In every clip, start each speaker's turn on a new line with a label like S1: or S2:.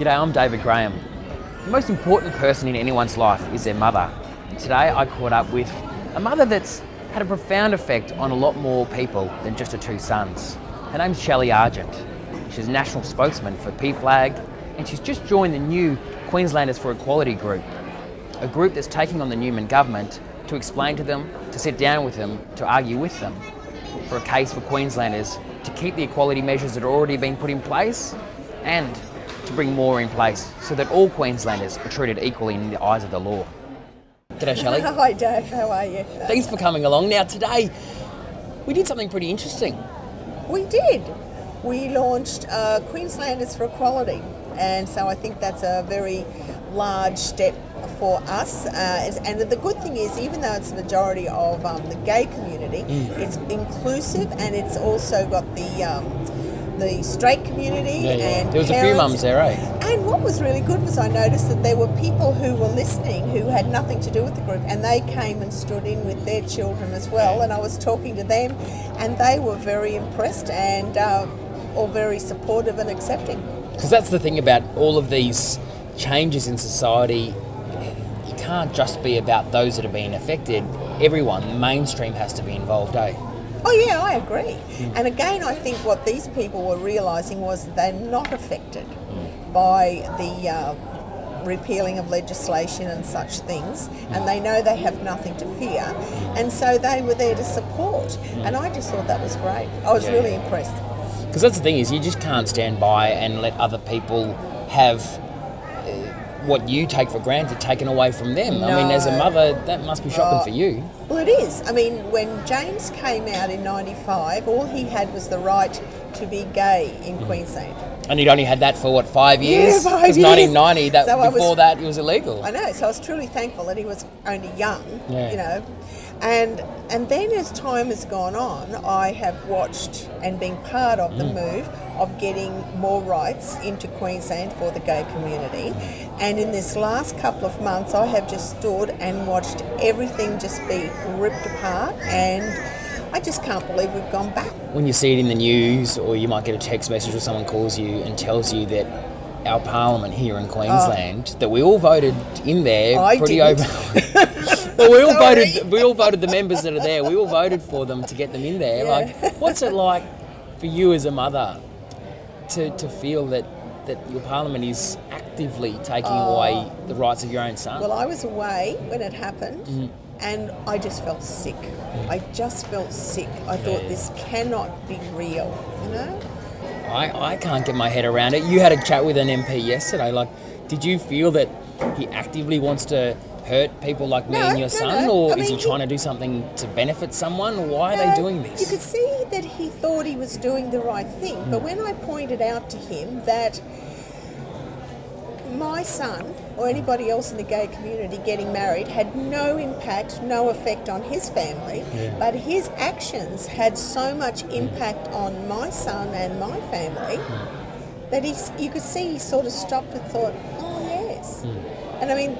S1: G'day, I'm David Graham. The most important person in anyone's life is their mother. Today I caught up with a mother that's had a profound effect on a lot more people than just her two sons. Her name's Shelley Argent. She's a national spokesman for PFLAG and she's just joined the new Queenslanders for Equality group, a group that's taking on the Newman government to explain to them, to sit down with them, to argue with them for a case for Queenslanders to keep the equality measures that are already been put in place and to bring more in place so that all Queenslanders are treated equally in the eyes of the law. G'day, Shelley.
S2: Hi, Dave. How are you?
S1: Thanks for coming along. Now, today we did something pretty interesting.
S2: We did. We launched uh, Queenslanders for Equality, and so I think that's a very large step for us. Uh, and the good thing is, even though it's the majority of um, the gay community, mm. it's inclusive and it's also got the um, the straight community yeah, yeah. and
S1: there was
S2: parents.
S1: a few mums there, eh?
S2: And what was really good was I noticed that there were people who were listening who had nothing to do with the group, and they came and stood in with their children as well. And I was talking to them, and they were very impressed and uh, all very supportive and accepting.
S1: Because that's the thing about all of these changes in society. It can't just be about those that are being affected. Everyone, mainstream, has to be involved, eh?
S2: Oh yeah, I agree. Mm. And again, I think what these people were realising was they're not affected mm. by the uh, repealing of legislation and such things, mm. and they know they have nothing to fear, and so they were there to support. And I just thought that was great. I was yeah. really impressed.
S1: Because that's the thing is, you just can't stand by and let other people have what you take for granted taken away from them. No. I mean, as a mother, that must be shocking oh, for you.
S2: Well, it is. I mean, when James came out in '95, all he had was the right to be gay in mm. Queensland.
S1: And he'd only had that for what five years?
S2: Yeah, five
S1: years. 1990. That so before was, that, it was illegal.
S2: I know. So I was truly thankful that he was only young. Yeah. You know, and and then as time has gone on, I have watched and been part of the mm. move of getting more rights into Queensland for the gay community. And in this last couple of months, I have just stood and watched everything just be ripped apart and. I just can't believe we've gone back.
S1: When you see it in the news, or you might get a text message, or someone calls you and tells you that our parliament here in Queensland, oh. that we all voted in there
S2: I
S1: pretty
S2: didn't.
S1: over. well, we all voted. We all voted the members that are there. We all voted for them to get them in there. Yeah. Like, what's it like for you as a mother to, to feel that that your parliament is actively taking oh. away the rights of your own son?
S2: Well, I was away when it happened. Mm. And I just felt sick. Mm. I just felt sick. I thought this cannot be real, you know?
S1: I, I can't get my head around it. You had a chat with an MP yesterday. Like, did you feel that he actively wants to hurt people like me
S2: no,
S1: and your
S2: no,
S1: son,
S2: no.
S1: or
S2: I
S1: is
S2: mean,
S1: he trying to do something to benefit someone? Why are they doing this?
S2: You could see that he thought he was doing the right thing, mm. but when I pointed out to him that my son or anybody else in the gay community getting married had no impact, no effect on his family, yeah. but his actions had so much impact on my son and my family mm. that he, you could see he sort of stopped and thought, oh yes. Mm. And I mean,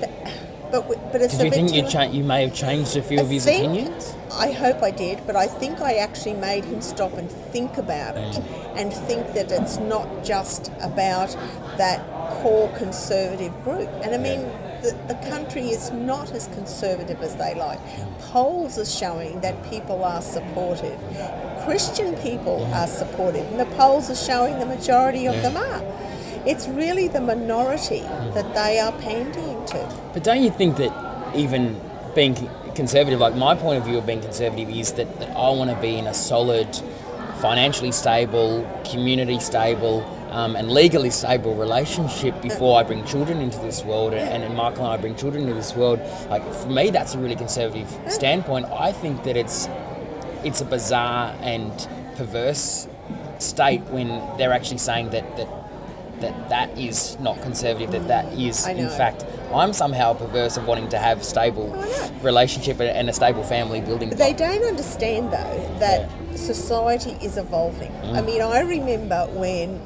S2: but but it's
S1: did you think you, cha- you may have changed a few I of his opinions?
S2: I hope I did, but I think I actually made him stop and think about it, mm. and think that it's not just about that core conservative group. And I mean. The, the country is not as conservative as they like. Polls are showing that people are supportive. Christian people are supportive, and the polls are showing the majority of them are. It's really the minority that they are pandering to.
S1: But don't you think that even being conservative, like my point of view of being conservative is that, that I want to be in a solid, financially stable, community stable, um, and legally stable relationship before I bring children into this world, and, and Michael and I bring children into this world. Like for me, that's a really conservative standpoint. I think that it's it's a bizarre and perverse state when they're actually saying that that that that is not conservative, that that is, in fact, I'm somehow perverse of wanting to have stable relationship and a stable family building.
S2: They don't understand though that yeah. society is evolving. Mm. I mean, I remember when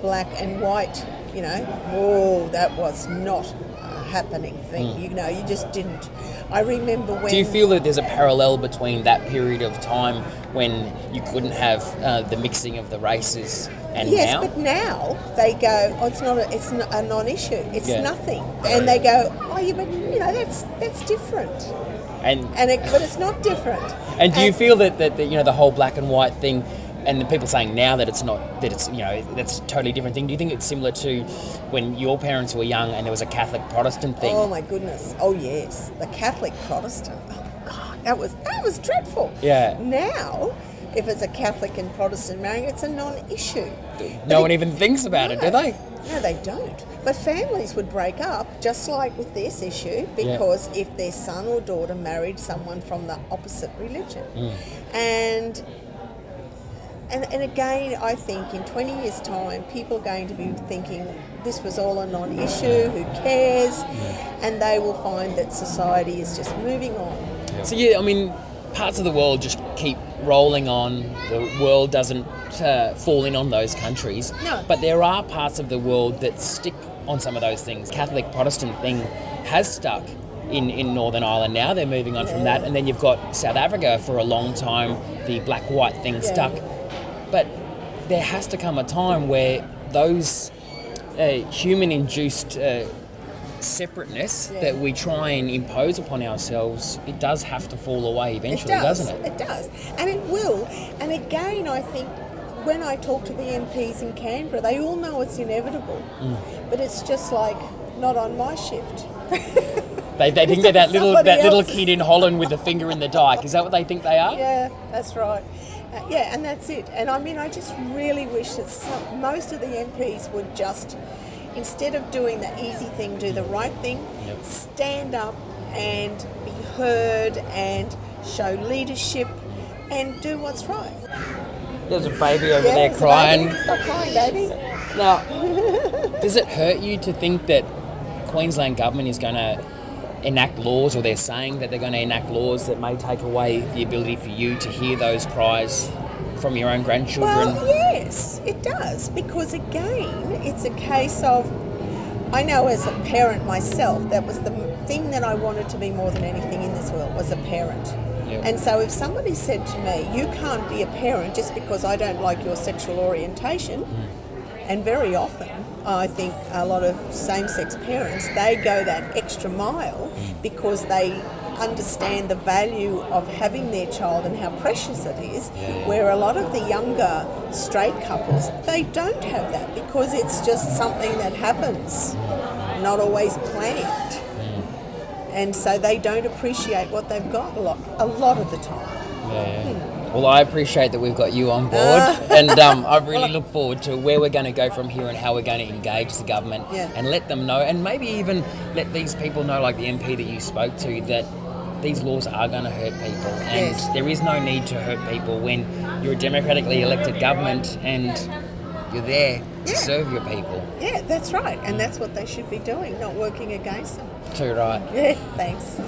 S2: black and white, you know, whoa, that was not happening thing. Mm. You know, you just didn't. I remember when.
S1: Do you feel that there's a parallel between that period of time when you couldn't have uh, the mixing of the races and
S2: Yes,
S1: now?
S2: but now they go, oh, it's not a, it's a non-issue. It's
S1: Yeah.
S2: nothing, and they go, oh, yeah, but you know that's that's different,
S1: and
S2: and it, but it's not different.
S1: And do you feel that, that, that you know the whole black and white thing, and the people saying now that it's not that it's you know that's a totally different thing? Do you think it's similar to when your parents were young and there was a Catholic Protestant thing?
S2: Oh my goodness! Oh yes, the Catholic Protestant. Oh God, that was that was dreadful.
S1: Yeah.
S2: Now, if it's a Catholic and Protestant marrying, it's a non-issue.
S1: no one even thinks about it, do they?
S2: No, they don't. But families would break up, just like with this issue, because if their son or daughter married someone from the opposite religion.
S1: Mm.
S2: And, and and again, I think in 20 years' time, people are going to be thinking this was all a non issue, who cares? And they will find that society is just moving on.
S1: So yeah, I mean, parts of the world just keep rolling on. The world doesn't uh, fall in on those countries.
S2: No.
S1: But there are parts of the world that stick on some of those things. Catholic Protestant thing has stuck in, in Northern Ireland now. They're moving on from that. And then you've got South Africa for a long time. The black white thing stuck. But there has to come a time where those uh, human induced uh, separateness
S2: Yeah.
S1: that we try and impose upon ourselves, it does have to fall away eventually,
S2: it does,
S1: doesn't it?
S2: It does, and it will. And again, I think when I talk to the MPs in Canberra, they all know it's inevitable,
S1: Mm.
S2: but it's just like not on my shift.
S1: They, they think they're that little that little kid in Holland with a finger in the dike. Is that what they think they are?
S2: yeah, that's right. Uh, yeah, and that's it. And I mean, I just really wish that some, most of the MPs would just, instead of doing the easy thing, do the right thing,
S1: Yep.
S2: stand up and be heard and show leadership and do what's right.
S1: There's a baby over
S2: Yeah,
S1: there crying.
S2: Stop crying, baby.
S1: Now, does it hurt you to think that Queensland government is going to enact laws, or they're saying that they're going to enact laws that may take away the ability for you to hear those cries from your own grandchildren?
S2: Well, yes, it does. Because again, it's a case of. I know as a parent myself, that was the thing that I wanted to be more than anything in this world was a parent.
S1: Yeah.
S2: And so if somebody said to me, you can't be a parent just because I don't like your sexual orientation, mm. and very often I think a lot of same-sex parents, they go that extra mile mm. because they understand the value of having their child and how precious it is, where a lot of the younger straight couples, they don't have that because it's just something that happens, mm. not always planned. Mm. And so they don't appreciate what they've got a lot, a lot of the time.
S1: Yeah. Hmm. Well, I appreciate that we've got you on board, and um, I really look forward to where we're going to go from here and how we're going to engage the government
S2: Yeah.
S1: and let them know, and maybe even let these people know, like the MP that you spoke to, that these laws are going to hurt people, and
S2: Yes.
S1: there is no need to hurt people when you're a democratically elected government and you're there to
S2: Yeah.
S1: serve your people.
S2: Yeah, that's right. And that's what they should be doing, not working against them.
S1: Too right.
S2: Yeah, thanks.